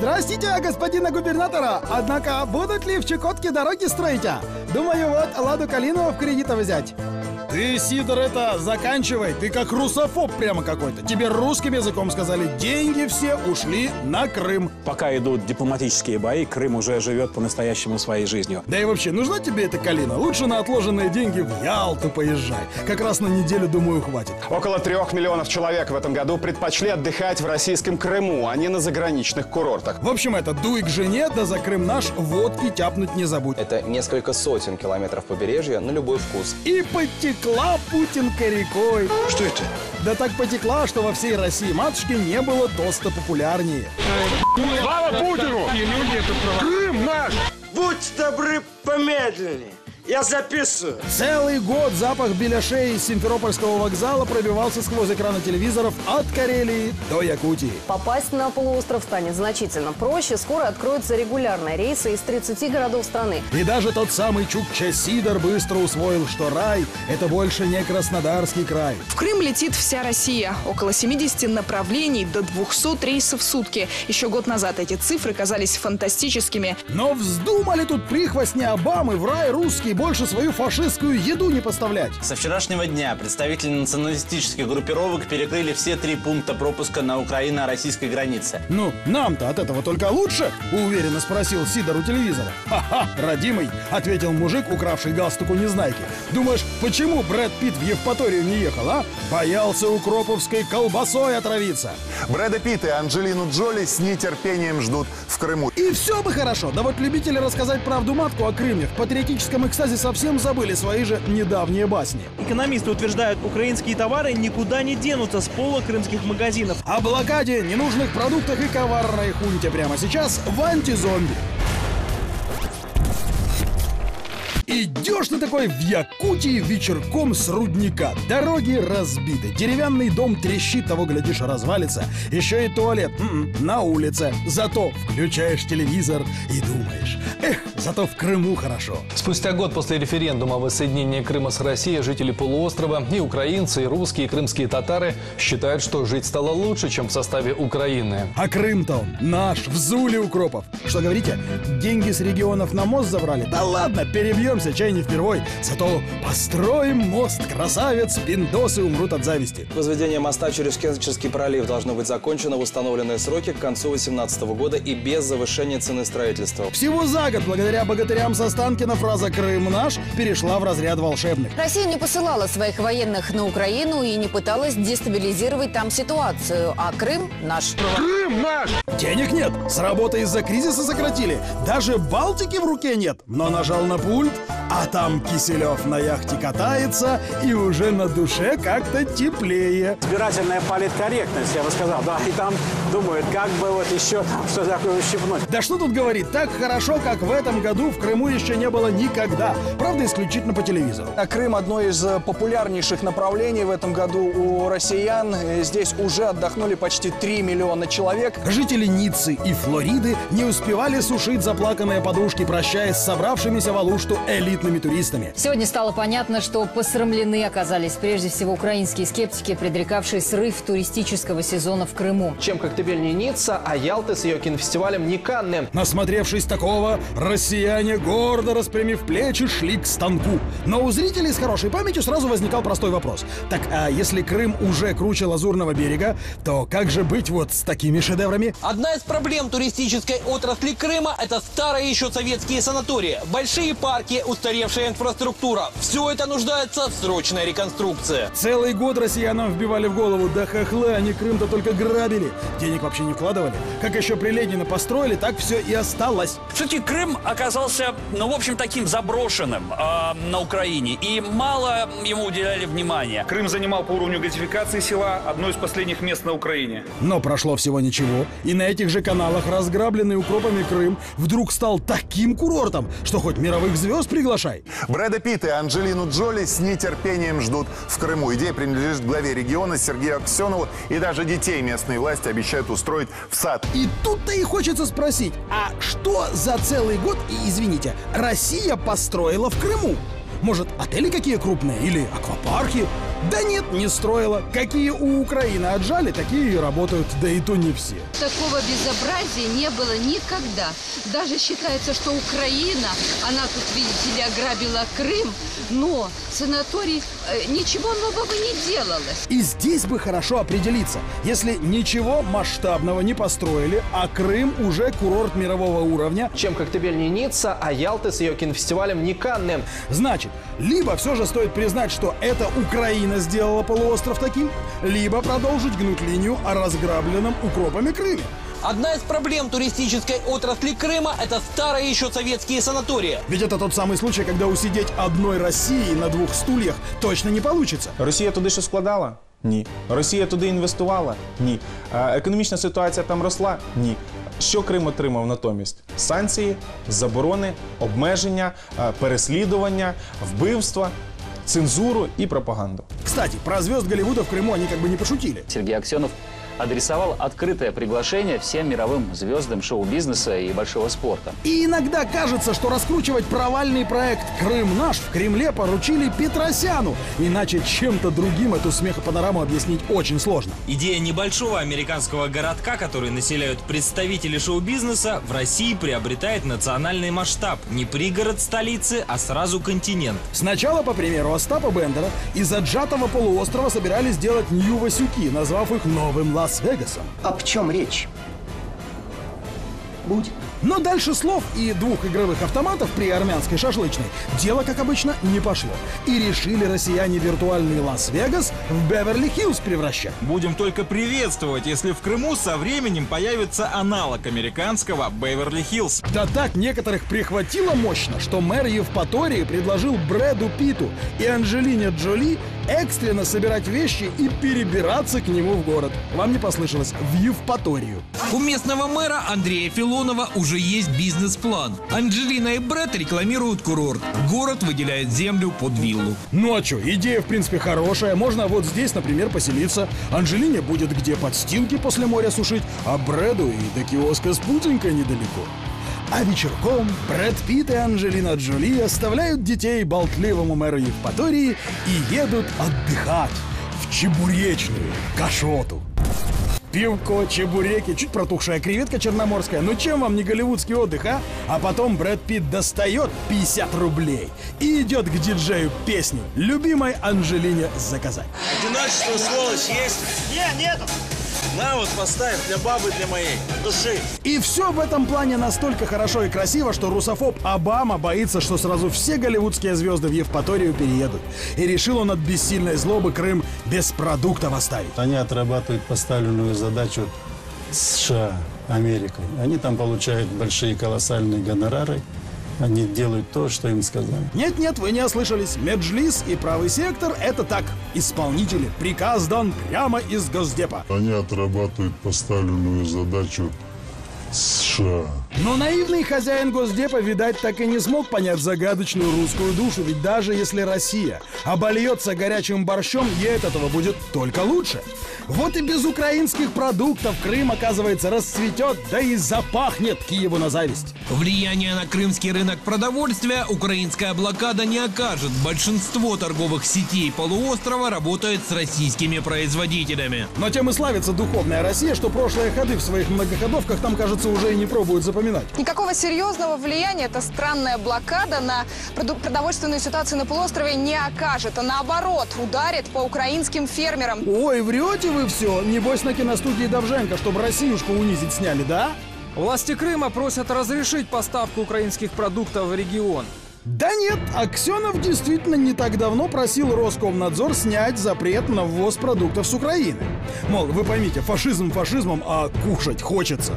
Здрастите, господина губернатора! Однако, будут ли в Чукотке дороги строить? а? Думаю, вот Ладу Калинову в кредит взять. Ты, Сидор, это заканчивай. Ты как русофоб прямо какой-то. Тебе русским языком сказали, деньги все ушли на Крым. Пока идут дипломатические бои, Крым уже живет по-настоящему своей жизнью. Да и вообще, нужна тебе эта калина? Лучше на отложенные деньги в Ялту поезжай. Как раз на неделю, думаю, хватит. Около трех миллионов человек в этом году предпочли отдыхать в российском Крыму, а не на заграничных курортах. В общем, это дуй к жене, да за Крым наш водки тяпнуть не забудь. Это несколько сотен километров побережья на любой вкус. И потекла Путинка рекой. Что это? Да так потекла, что во всей России матушки не было тоста популярнее. Будь добры, помедленнее. Я записываю. Целый год запах беляшей из Симферопольского вокзала пробивался сквозь экраны телевизоров от Карелии до Якутии. Попасть на полуостров станет значительно проще. Скоро откроются регулярные рейсы из 30 городов страны. И даже тот самый Чукча Сидор быстро усвоил, что рай – это больше не Краснодарский край. В Крым летит вся Россия. Около 70 направлений до 200 рейсов в сутки. Еще год назад эти цифры казались фантастическими. Но вздумали тут прихвостни Обамы в рай русский больше свою фашистскую еду не поставлять. Со вчерашнего дня представители националистических группировок перекрыли все три пункта пропуска на украино-российской границе. Ну, нам-то от этого только лучше, уверенно спросил Сидор у телевизора. Ха-ха, родимый, ответил мужик, укравший галстук у Незнайки. Думаешь, почему Брэд Питт в Евпаторию не ехал, а? Боялся укроповской колбасой отравиться. Брэда Питта и Анджелину Джоли с нетерпением ждут в Крыму. И все бы хорошо, да вот любители рассказать правду матку о Крыме в патриотическом экстазе совсем забыли свои же недавние басни. Экономисты утверждают, украинские товары никуда не денутся с пола крымских магазинов. О блокаде, ненужных продуктах и коварной хунте прямо сейчас в антизомби. Идешь ты такой в Якутии вечерком с рудника. Дороги разбиты, деревянный дом трещит, того, глядишь, развалится. Еще и туалет м-м, на улице. Зато включаешь телевизор и думаешь, эх, зато в Крыму хорошо. Спустя год после референдума о воссоединении Крыма с Россией жители полуострова, и украинцы, и русские, и крымские татары считают, что жить стало лучше, чем в составе Украины. А Крым-то он наш, в Зуле Укропов. Что говорите, деньги с регионов на мост забрали? Да ладно, перебьемся, чай не впервой. Зато построим мост, красавец, пиндосы умрут от зависти. Возведение моста через Керченский пролив должно быть закончено в установленные сроки к концу 2018 года и без завышения цены строительства. Всего за год, благодаря богатырям со Станкина, фраза «Крым наш» перешла в разряд волшебных. Россия не посылала своих военных на Украину и не пыталась дестабилизировать там ситуацию. А Крым наш. Денег нет, с работы из-за кризиса сократили. Даже Балтики в руке нет. Но нажал на пульт, а там Киселев на яхте катается, и уже на душе как-то теплее. Избирательная политкорректность, я бы сказал, да, и там думают, как бы вот еще там что такое ущипнуть. Да что тут говорить, так хорошо, как в этом году в Крыму еще не было никогда. Правда, исключительно по телевизору. А Крым одно из э, популярнейших направлений в этом году у россиян. Э, Здесь уже отдохнули почти 3 миллиона человек. Жители Ниццы и Флориды не успевали сушить заплаканные подушки, прощаясь с собравшимися в Алушту элитными туристами. Сегодня стало понятно, что посрамлены оказались прежде всего украинские скептики, предрекавшие срыв туристического сезона в Крыму. Чем коктебельнее Ницца, а Ялта с ее кинофестивалем не Канны. Насмотревшись такого, россияне, гордо распрямив плечи, шли к станку. Но у зрителей с хорошей памятью сразу возникал простой вопрос. Так, а если Крым уже круче Лазурного берега, то как же быть вот с такими шедеврами? Одна из проблем туристической отрасли Крыма – это старые еще советские санатории. Большие парки, устаревшая инфраструктура. Все это нуждается в срочной реконструкции. Целый год россиянам вбивали в голову, да хохлы, они Крым-то только грабили. Денег вообще не вкладывали. Как еще при Ленина построили, так все и осталось. Все-таки Крым оказался, ну, в общем, таким заброшенным э, на Украине. И мало ему уделяли внимания. Крым занимал по уровню газификации села одно из последних мест на Украине. Но прошло всего ничего, и на этих же каналах разграбленный укропами Крым вдруг стал таким курортом, что хоть мировых звезд приглашай. Брэда Питта и Анджелину Джоли с нетерпением ждут в Крыму. Идея принадлежит главе региона Сергею Аксенову. И даже детей местные власти обещают устроить в сад. И тут-то и хочется спросить, а что за целый год, и извините, Россия построила в Крыму? Может, отели какие крупные или аквапарки? Да нет, не строила. Какие у Украины отжали, такие и работают, да и то не все. Такого безобразия не было никогда. Даже считается, что Украина, она тут, видите ли, ограбила Крым, но санаторий э, ничего нового не делалось. И здесь бы хорошо определиться, если ничего масштабного не построили, а Крым уже курорт мирового уровня. Чем коктебель не Ницца, а Ялты с ее кинофестивалем не Канны. Значит, либо все же стоит признать, что это Украина сделала полуостров таким, либо продолжить гнуть линию о разграбленном укропами Крыме. Одна из проблем туристической отрасли Крыма – это старые еще советские санатории. Ведь это тот самый случай, когда усидеть одной России на двух стульях точно не получится. Росія туди щось вкладала? Ні. Росія туди інвестувала? Ні. Е, Економічна ситуація там росла? Ні. Що Крим отримав натомість? Санкції, заборони, обмеження, е, переслідування, вбивства, цензуру і пропаганду. Кстати, про звезд Голливуда в Крыму они как бы не пошутили. Сергей Аксенов адресовал открытое приглашение всем мировым звездам шоу-бизнеса и большого спорта. И иногда кажется, что раскручивать провальный проект «Крым наш» в Кремле поручили Петросяну. Иначе чем-то другим эту смехопанораму объяснить очень сложно. Идея небольшого американского городка, который населяют представители шоу-бизнеса, в России приобретает национальный масштаб. Не пригород столицы, а сразу континент. Сначала, по примеру Остапа Бендера, из отжатого полуострова собирались сделать Нью-Васюки, назвав их новым Лас-Вегасом. Об чем речь? Будь. Но дальше слов и двух игровых автоматов при армянской шашлычной дело, как обычно, не пошло. И решили россияне виртуальный Лас-Вегас в Беверли-Хиллз превращать. Будем только приветствовать, если в Крыму со временем появится аналог американского Беверли-Хиллз. Да так некоторых прихватило мощно, что мэр Евпатории предложил Брэду Питу и Анджелине Джоли экстренно собирать вещи и перебираться к нему в город. Вам не послышалось, в Евпаторию. У местного мэра Андрея Филонова уже есть бизнес-план. Анджелина и Брэд рекламируют курорт. Город выделяет землю под виллу. Ну а что, идея в принципе хорошая. Можно вот здесь, например, поселиться. Анджелине будет где подстилки после моря сушить, а Брэду и до киоска с путинкой недалеко. А вечерком Брэд Питт и Анджелина Джоли оставляют детей болтливому мэру Евпатории и едут отдыхать в Чебуречную, Кашоту. Пивко, чебуреки, чуть протухшая креветка черноморская. Ну чем вам не голливудский отдых, а? А потом Брэд Питт достает 50 рублей и идет к диджею песню любимой Анджелине заказать. Одиночество, сволочь, есть? Не, нету. На вот поставь для бабы, для моей души. И все в этом плане настолько хорошо и красиво, что русофоб Обама боится, что сразу все голливудские звезды в Евпаторию переедут. И решил он от бессильной злобы Крым без продуктов оставить. Они отрабатывают поставленную задачу США, Америкой. Они там получают большие колоссальные гонорары. Они делают то, что им сказали. Нет-нет, вы не ослышались. Меджлис и правый сектор – это так. Исполнители. Приказ дан прямо из Госдепа. Они отрабатывают поставленную задачу США. Но наивный хозяин Госдепа, видать, так и не смог понять загадочную русскую душу, ведь даже если Россия обольется горячим борщом, ей от этого будет только лучше. Вот и без украинских продуктов Крым, оказывается, расцветет, да и запахнет Киеву на зависть. Влияние на крымский рынок продовольствия украинская блокада не окажет. Большинство торговых сетей полуострова работает с российскими производителями. Но тем и славится духовная Россия, что прошлые ходы в своих многоходовках там, кажется, уже и не пробуют запоминать. Никакого серьезного влияния эта странная блокада на продовольственную ситуацию на полуострове не окажет, а наоборот ударит по украинским фермерам. Ой, врете вы все. Небось на киностудии Давженко, чтобы Россиюшку унизить сняли, да? Власти Крыма просят разрешить поставку украинских продуктов в регион. Да нет, Аксенов действительно не так давно просил Роскомнадзор снять запрет на ввоз продуктов с Украины. Мол, вы поймите, фашизм фашизмом, а кушать хочется.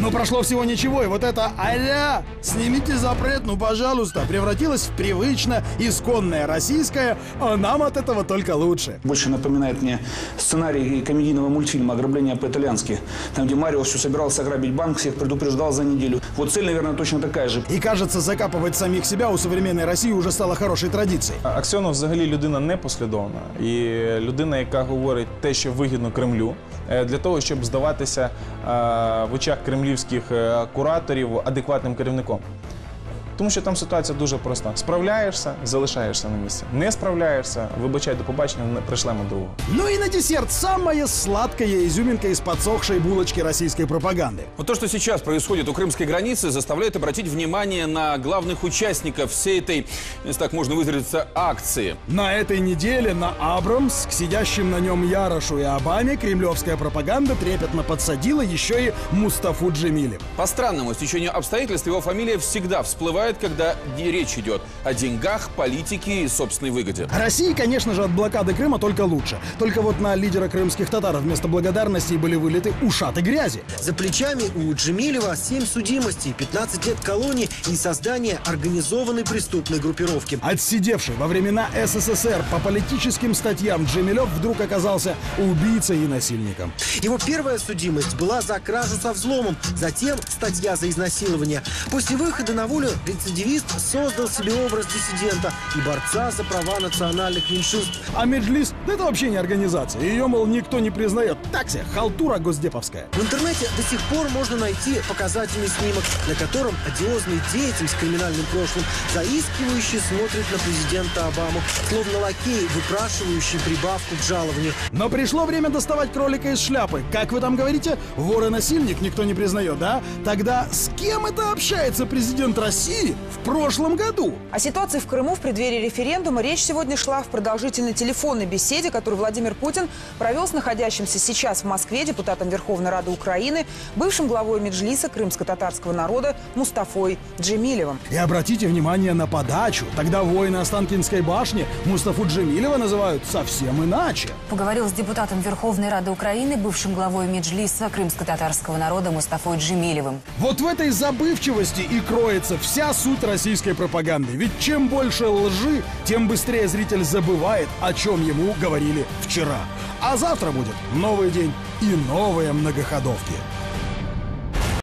Но прошло всего ничего, и вот это «Аля! Снимите запрет, ну пожалуйста!» превратилось в привычно исконное российское, а нам от этого только лучше. Больше напоминает мне сценарий комедийного мультфильма «Ограбление по-итальянски», там, где Марио все собирался ограбить банк, всех предупреждал за неделю. Вот цель, наверное, точно такая же. И кажется, закапывать самих себя у современной России уже стало хорошей традицією. Аксьонов взагалі людина непослідовна і людина, яка говорить те, що вигідно Кремлю, е, для того, щоб здаватися е, в очах кремлівських е, кураторів адекватним керівником. Тому що там ситуація дуже проста. Справляєшся, залишаєшся на місці. Не справляєшся, вибачай, до побачення, не пришлемо другого. Ну и на десерт самая сладкая изюминка из подсохшей булочки российской пропаганды. Вот то, что сейчас происходит у крымской границы, заставляет обратить внимание на главных участников всей этой, если так можно выразиться, акции. На этой неделе на Абрамс к сидящим на нем Ярошу и Обаме кремлевская пропаганда трепетно подсадила еще и Мустафу Джемили. По странному стечению обстоятельств его фамилия всегда всплывает, когда де- речь идет о деньгах, политике и собственной выгоде. России, конечно же, от блокады Крыма только лучше. Только вот на лидера крымских татар вместо благодарности были вылиты ушаты грязи. За плечами у Джемилева 7 судимостей, 15 лет колонии и создание организованной преступной группировки. Отсидевший во времена СССР по политическим статьям Джемилев вдруг оказался убийцей и насильником. Его первая судимость была за кражу со взломом, затем статья за изнасилование. После выхода на волю рецидивист создал себе образ диссидента и борца за права национальных меньшинств. А Меджлис – это вообще не организация. Ее, мол, никто не признает. Так себе, халтура госдеповская. В интернете до сих пор можно найти показательный снимок, на котором одиозный деятель с криминальным прошлым заискивающе смотрит на президента Обаму, словно лакей, выпрашивающий прибавку к жалованию. Но пришло время доставать кролика из шляпы. Как вы там говорите, вор и насильник никто не признает, да? Тогда с кем это общается президент России в прошлом году? О ситуации в Крыму в преддверии референдума речь сегодня шла в продолжительной телефонной беседе, которую Владимир Путин провел с находящимся сейчас в Москве депутатом Верховной Рады Украины, бывшим главой Меджлиса крымско-татарского народа Мустафой Джемилевым. И обратите внимание на подачу. Тогда воины Останкинской башни Мустафу Джемилева называют совсем иначе. Поговорил с депутатом Верховной Рады Украины, бывшим главой Меджлиса крымско-татарского народа Мустафой Джемилевым. Вот в этой забывчивости и кроется вся суть российской пропаганды. Ведь чем больше лжи, тем быстрее зритель забывает, о чем ему говорили вчера. А завтра будет новый день и новые многоходовки.